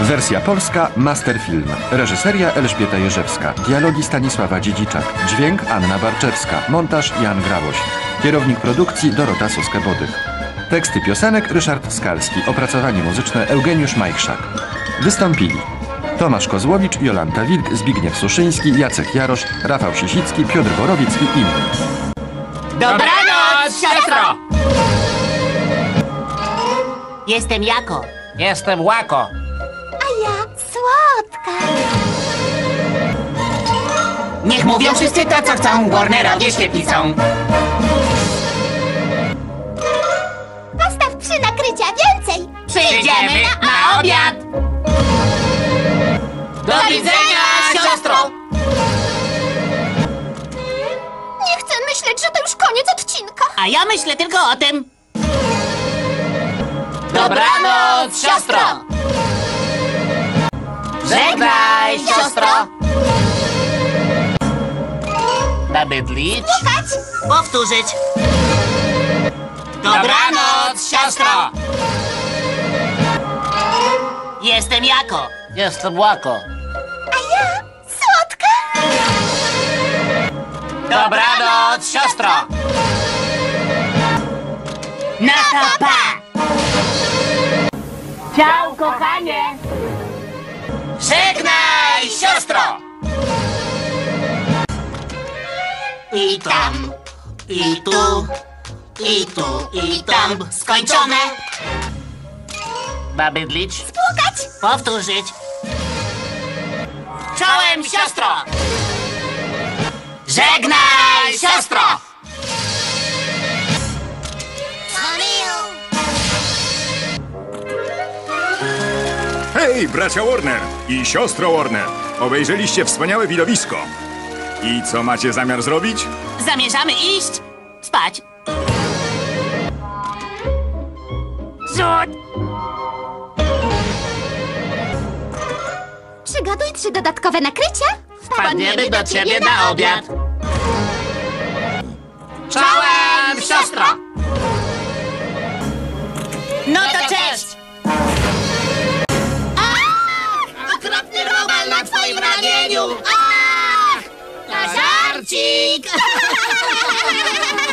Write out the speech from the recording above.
Wersja polska Masterfilm. Reżyseria Elżbieta Jerzewska. Dialogi Stanisława Dziedziczak. Dźwięk Anna Barczewska. Montaż Jan Grałoś. Kierownik produkcji Dorota Suskę-Bodych. Teksty piosenek Ryszard Skalski. Opracowanie muzyczne Eugeniusz Majkszak. Wystąpili Tomasz Kozłowicz, Jolanta Wilk, Zbigniew Suszyński, Jacek Jarosz, Rafał Sisicki, Piotr Borowiec i inni. Dobranoc, siostro! Jestem Jako. Jestem Łako. Słodka. Niech mówią wszyscy to, co chcą. Warnerowie świetni są. Postaw przy nakrycia więcej. Przyjdziemy na obiad. Do widzenia, siostro! Nie chcę myśleć, że to już koniec odcinka. A ja myślę tylko o tym. Dobranoc, siostro! Żegnaj, siostro! Nabydlić? Słuchać? Powtórzyć. Dobranoc, siostro! Jestem Jako. Jestem Łako. A ja słodka. Dobranoc, siostro! Na to pa! Ciao, kochanie! I tam, i tu, i tu, i tam. Skończone. Nabydlić? Słuchać? Powtórzyć. Czołem, siostro! Żegnaj, siostro! Hej, bracia Warner i siostro Warner! Obejrzeliście wspaniałe widowisko. I co macie zamiar zrobić? Zamierzamy iść spać. Przygotuj trzy dodatkowe nakrycia. Wpadniemy do ciebie na obiad. Czołem, siostro! No to cześć! Okropny robal na twoim ramieniu! cheek.